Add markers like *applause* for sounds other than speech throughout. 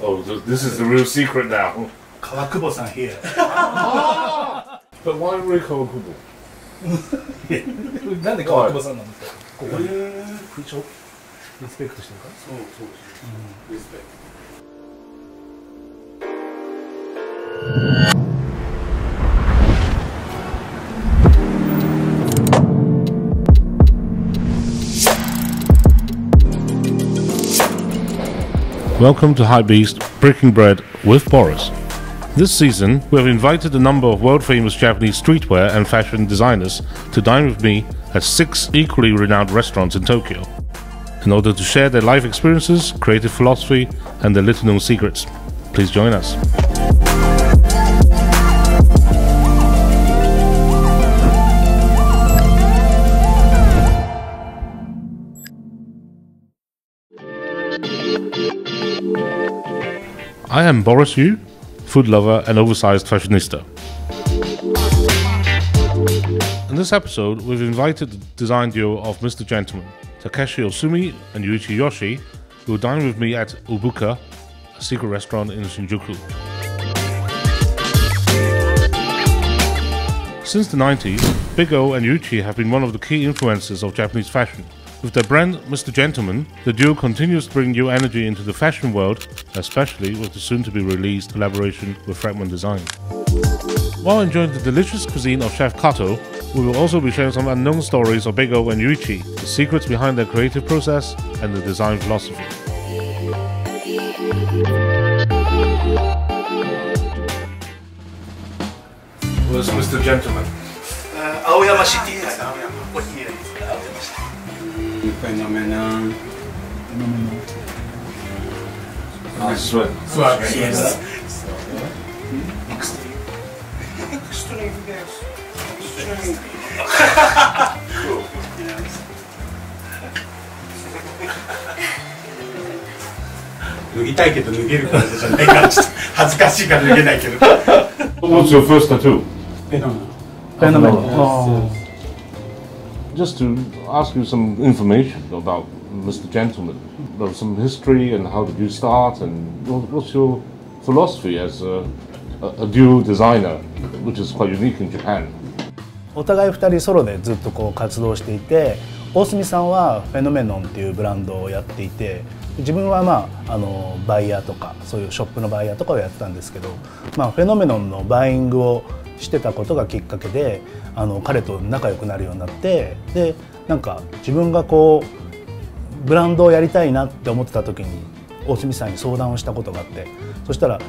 Oh, th- this is the real secret now. 川久保さん here *laughs* But why Rico Kubo? *laughs* なんで川久保さんなんですかここに不調リスペクトしてるからそうそうです。リスペク Welcome to High Beast Breaking Bread with Boris. This season, we have invited a number of world famous Japanese streetwear and fashion designers to dine with me at six equally renowned restaurants in Tokyo in order to share their life experiences, creative philosophy, and their little known secrets. Please join us. I am Boris Yu, food lover and oversized fashionista. In this episode, we've invited the design duo of Mr. Gentleman, Takeshi Osumi and Yuichi Yoshi, who will dine with me at Ubuka, a secret restaurant in Shinjuku. Since the 90s, Big O and Yuichi have been one of the key influences of Japanese fashion. With their brand, Mr. Gentleman, the duo continues to bring new energy into the fashion world, especially with the soon to be released collaboration with Fragment Design. While enjoying the delicious cuisine of Chef Kato, we will also be sharing some unknown stories of Big and Yuichi, the secrets behind their creative process and the design philosophy. Where's Mr. Gentleman? Uh, Aoyama City. ィツアーが yes Extreme. 脱ぎたいけど脱げるからじゃないからちょっと恥ずかしいから脱げないけど What's your first tattoo? Phenomenon. Phenomenon. Just to ask you some information about Mr. Gentleman, about some history and how did you start, and what's your philosophy as a, a, a dual designer, which is quite unique in Japan. お互い2人ソロでずっとこう活動していて大隅さんはフェノメノンっていうブランドをやっていて自分はまああのバイヤーとかそういうショップのバイヤーとかをやってたんですけど、まあ、フェノメノンのバイイングをしてたことがきっかけであの彼と仲良くなるようになってでなんか自分がこうブランドをやりたいなって思ってた時に大隅さんに相談をしたことがあってそしたら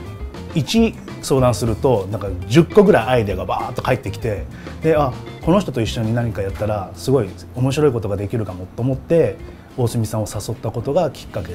1相談するとなんか10個ぐらいアイデアがバーッと返ってきてであこの人と一緒に何かやったらすごい面白いことができるかもと思って大隅さんを誘ったことがきっかけ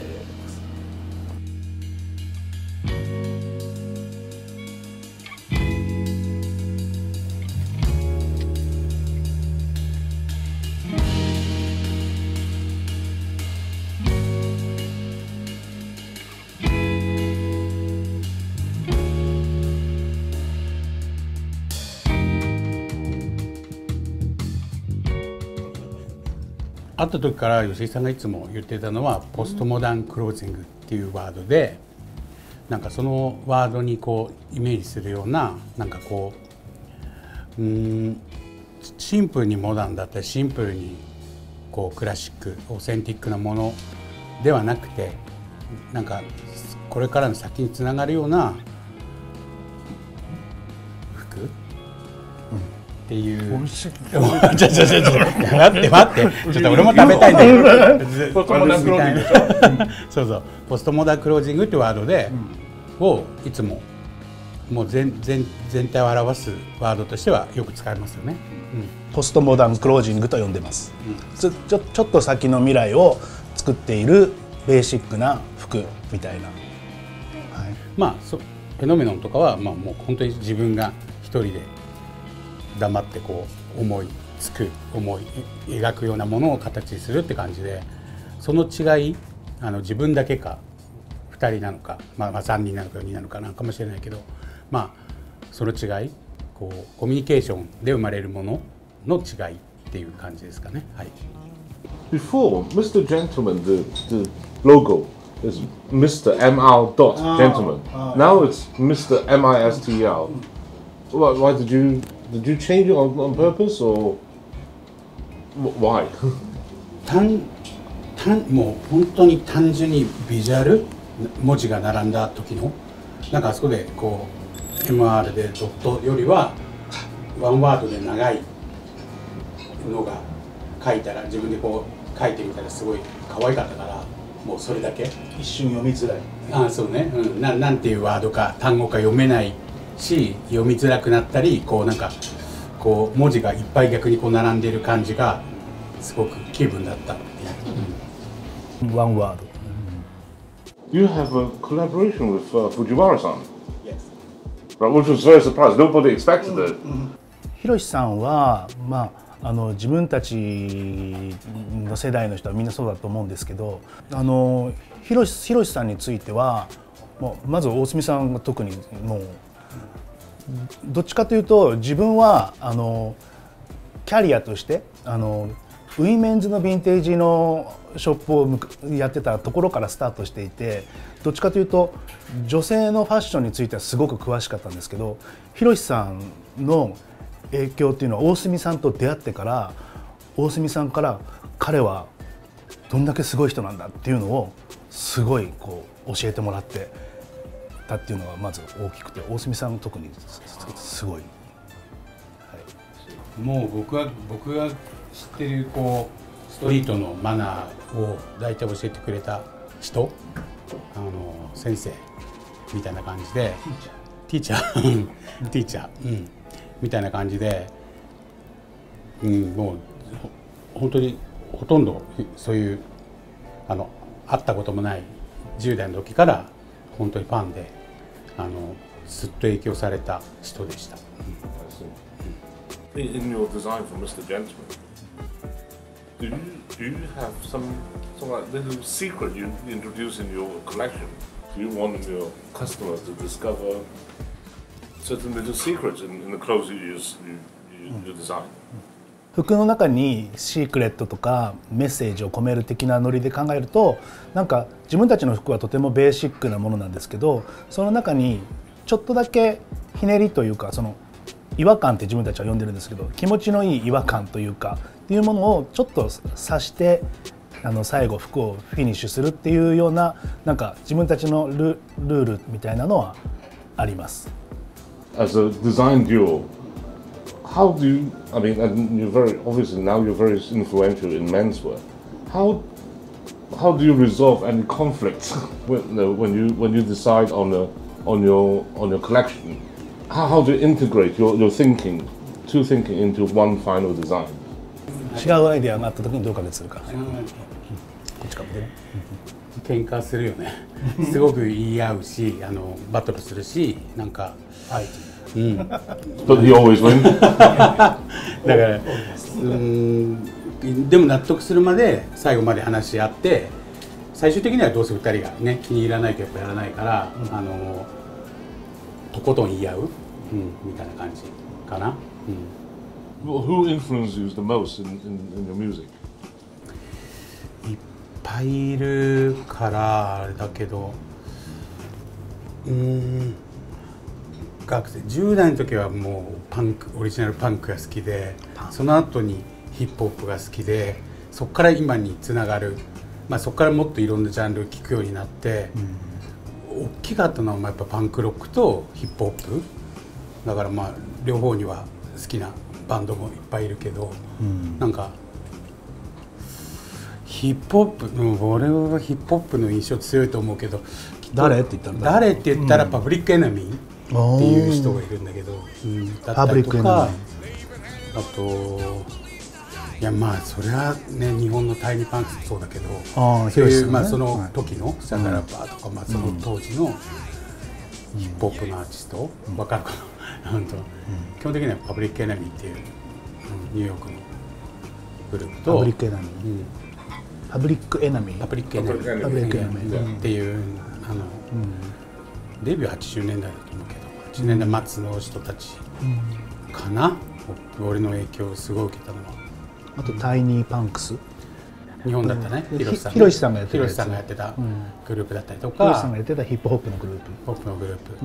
会った時から吉井さんがいつも言ってたのはポストモダンクロージングっていうワードでなんかそのワードにこうイメージするようななんかこううんシンプルにモダンだったりシンプルにこうクラシックオーセンティックなものではなくてなんかこれからの先につながるようなっていう。*laughs* ちょちょちょちょ待って待って。ちょっと俺も食べたいんだけど。ポストモダンクロージングそうそう。ポストモダンクロージングってワードで、をいつももう全全全体を表すワードとしてはよく使いますよね、ポストモダンクロージングと呼んでます、ちょちょちょっと先の未来を作っているベーシックな服みたいな、はい、まあそフェノメノンとかは、まあ、もう本当に自分が一人で黙ってこう思いつく思いえ描くようなものを形にするって感じでその違いあの自分だけか2人なのか、まあ、まあ3人なのか4人なのかなんかもしれないけどまあその違いこうコミュニケーションで生まれるものの違いっていう感じですかね。はい Before, Mr. Gentleman, the, the logo, is Mr. Mr. Dot Gentleman. now it's Mr. Mistl. Why, why did you did you change it on, on purpose or wh- why? *laughs* 単単もう本当に単純にビジュアル？文字が並んだ時の？なんかあそこでこう MR でドットよりはワンワードで長いのが書いたら自分でこう書いてみたらすごい可愛かったからもうそれだけ。一瞬読みづらい。ああそうね、うん、ななんていうワードか単語か読めないし読みづらくなったりこうなんかこう文字がいっぱい逆にこう並んでいる感じがすごく気分だったっていう、ワンワード。You have a collaboration with uh, Fujiwara-san, right, which was very surprised. Nobody expected it. ひろしさんは、まあ、あの自分たちの世代の人はみんなそうだと思うんですけどあのひろしひろしさんについてはもうまず大澄さんが特にもうどっちかというと自分はあのキャリアとしてあのウィメンズのヴィンテージのショップをやってたところからスタートしていてどっちかというと女性のファッションについてはすごく詳しかったんですけどひろしさんの影響っていうのは大隅さんと出会ってから大隅さんから彼はどんだけすごい人なんだっていうのをすごいこう教えてもらってたっていうのがまず大きくて大隅さん特にすすすごい。もう僕は僕が知ってるこうストリートのマナーを大体教えてくれた人あの先生みたいな感じでティーチャー *laughs* ティーチャー、うん、みたいな感じで、うん、もうほ本当にほとんどそういうあの会ったこともない10代の時から本当にファンであのずっと影響された人でした。 In in your design for Mr. Gentleman, do you, do you have some, some like little secret you introduce in your collection? Do you want your customers to discover certain little secrets in, in the clothes you use, you, you, you design? 服の中にシークレットとかメッセージを込める的なノリで考えるとなんか自分たちの服はとてもベーシックなものなんですけどその中にちょっとだけひねりというかその違和感って自分たちは呼んでるんですけど気持ちのいい違和感というかっていうものをちょっと指してあの最後服をフィニッシュするっていうようななんか自分たちのルルールみたいなのはあります。As a design duo, how do you, I mean, and you're very, obviously now you're very influential in menswear. How, how do you resolve any conflicts *laughs* when, no, when you, when you decide on, a, on, your, on your collection? How, how do you integrate your, your thinking, two thinking into one final design? 違うアイデアがあった時にどうかでするか。こっちかもね。喧嘩するよねすごく言い合うしあのバトルするしなんかは い。But you always win. *laughs* だからうーんでも納得するまで最後まで話し合って最終的にはどうせ2人がね気に入らないとやっぱやらないから、あのとことん言い合う、うん、みたいな感じかな、うん、Who influences you the most in, in, in your music? いっぱいいるからあれだけどうーん学生10代の時はもうパンクオリジナルパンクが好きでその後にヒップホップが好きでそこから今につながる、まあ、そこからもっといろんなジャンルを聴くようになって、大きかったのはまあやっぱパンクロックとヒップホップ。だからまあ両方には好きなバンドもいっぱいいるけど、なんかヒップホップ、うん、俺はヒップホップの印象強いと思うけど誰？って言ったら誰？って言ったらパブリックエナミーっていう人がいるんだけど、うん、だったりとパブリックエナかミあといやまあそれはね日本のタイニーパンクスもそうだけどあーそういう、まあ、そのはい。時のサタラッパーとか、まあ、その当時のヒップホップのアーティスト、わかるかな本当、基本的にはパブリックエナミーっていう、うんニューヨークのグループとパブリックエナミー。うん。パブリックエナミー。パブリックエナミー。っていうあの、デビュー80年代だと思うけど80年代末の人たちかな、俺の影響をすごい受けたのは。あとタイニーパンクス。日本だったね。ひろしさんひろしさんがやってたやつ。ひろしさんがやってたグループだったりとヒロシさんかがやってたヒップホップのグループ。ポップのグループ、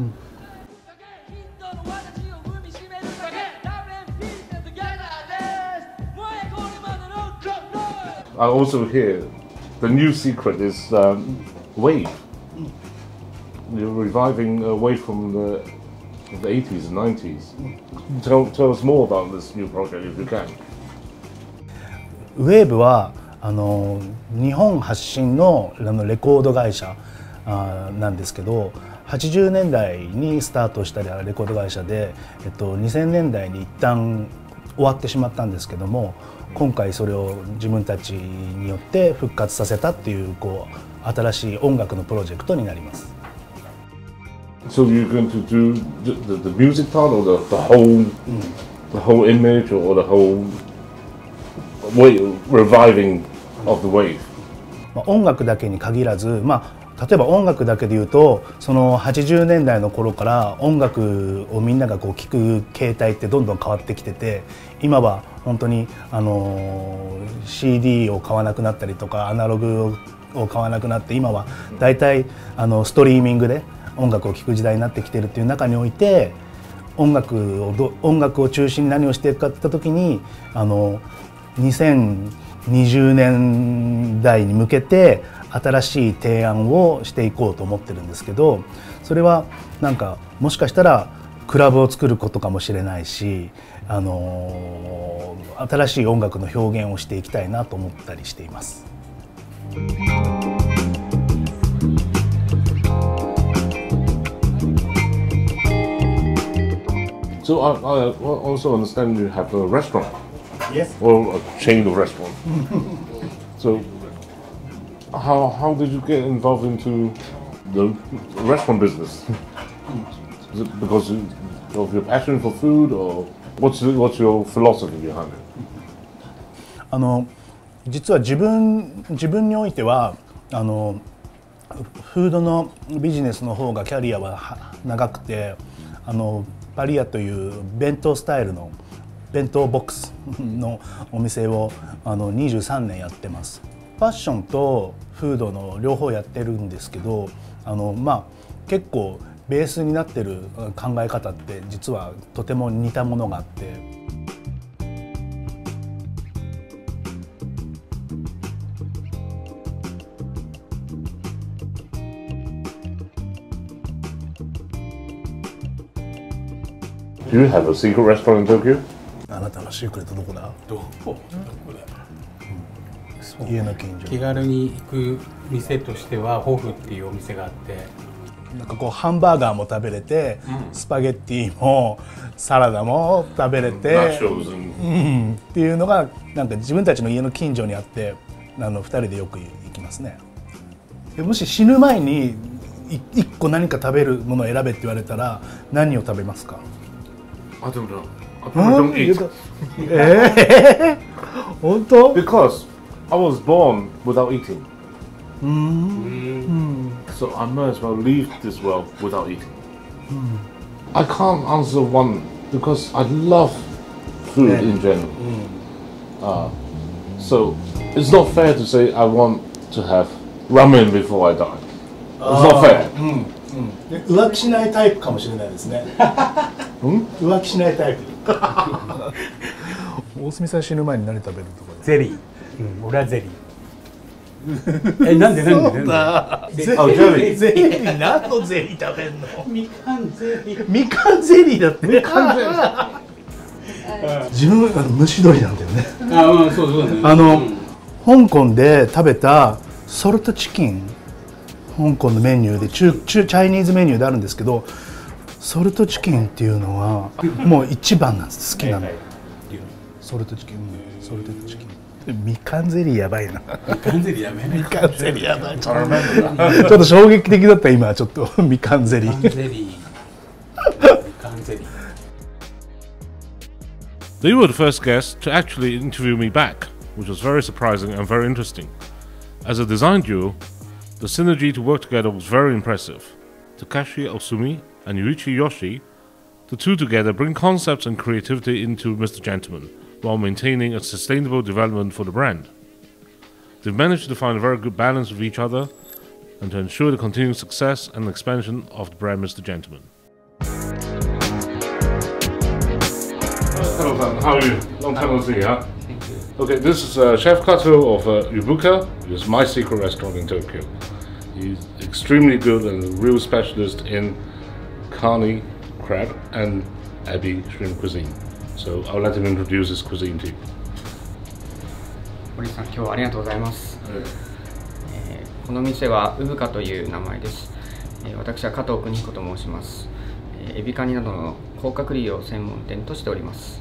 I also hear the new secret is um, wave. You're reviving a wave from the, from the 80s and 90s. Tell, tell us more about this new project if you can. ウェーブはあの日本発信のあのレコード会社あなんですけど80年代にスタートしたレコード会社で、えっと、2000年代に一旦終わってしまったんですけども今回それを自分たちによって復活させたっていうこう新しい音楽のプロジェクトになります。So you're going to do the, the, the music part or the, the whole the whole image or the whole way reviving of the wave? まあ、音楽だけに限らず、まあ、例えば音楽だけで言うとその80年代の頃から音楽をみんながこう聴く形態ってどんどん変わってきてて今は本当にあの CD を買わなくなったりとかアナログを買わなくなって今は大体あのストリーミングで音楽を聴く時代になってきてるっていう中において音楽を音楽を中心に何をしていくかっていった時にあの2020年代に向けて新しい提案をしていこうと思ってるんですけどそれはなんかもしかしたらクラブを作ることかもしれないし、あの新しい音楽の表現をしていきたいなと思ったりしています。So I, I also understand you have a restaurant Yes. or a chain of restaurant. so *laughs* how how did you get involved into the restaurant business? Is it because of your passion for food or what's the, what's your philosophy behind it? あの実は自分自分においてはあのフードのビジネスの方がキャリアはは長くてあの パリアという弁当スタイルの弁当ボックスのお店をあの23年やってます。ファッションとフードの両方やってるんですけどあのまあ結構ベースになってる考え方って実はとても似たものがあって。Do you have a secret restaurant in Tokyo? あなたのシークレットどこだ？どこ？そう家の近所。気軽に行く店としてはホフっていうお店があって。なんかこうハンバーガーも食べれて、スパゲッティもサラダも食べれて、うん。っていうのがなんか自分たちの家の近所にあってあの2人でよく行きますね。でもし死ぬ前にい1個何か食べるものを選べって言われたら何を食べますか？I don't know. I probably don't eat えー、本当 because I was born without eating. So I might as well leave this world without eating. I can't answer one because I love food Yeah. in general. Uh, so it's not fair to say I want to have ramen before I die. It's not fair. 浮気しないタイプかもしれないですね *laughs* 浮気しないタイプ。大隅さん死ぬ前に何食べるとか？ゼリー、うん、俺はゼリー。*laughs* えなんでなんでなんで？ゼあゼリー。ゼリー。何のゼリー食べんの？みかんゼリー。みかんゼリーだって。みかんゼリー。自分あの蒸し鶏なんだよね。あうんそうそうね。あのうん。香港で食べたソルトチキン。香港のメニューで中中チャイニーズメニューであるんですけどソルトチキンっていうのはもう一番なんです好きなのソルトチキンうんソルトチキンみかんゼリーやばいなみかんゼリーやめないみかんゼリーやばいちょっと衝撃的だった今ちょっとみかんゼリみかんーゼリーみかんゼリー They *laughs* were the first guests to actually interview me back, which was very surprising and very interesting. As a design duo, the synergy to work together was very impressive. Takashi Osumi and Yuichi Yoshi, the two together bring concepts and creativity into Mr. Gentleman while maintaining a sustainable development for the brand. They've managed to find a very good balance with each other and to ensure the continued success and expansion of the brand Mr. Gentleman. Hello, Tan. How are you? Long time no see, huh? Thank you. Okay, this is uh, Chef Kato of uh, Yubuka. It's my secret restaurant in Tokyo. He's extremely good and a real specialist in carne, crab, and ebi shrimp cuisine. So I'll let him introduce his cuisine to you. 堀さん、今日はありがとうございます。えーこの店はウブカという名前です。えー私は加藤邦彦と申します。えーエビカニなどの甲殻類を専門店としております。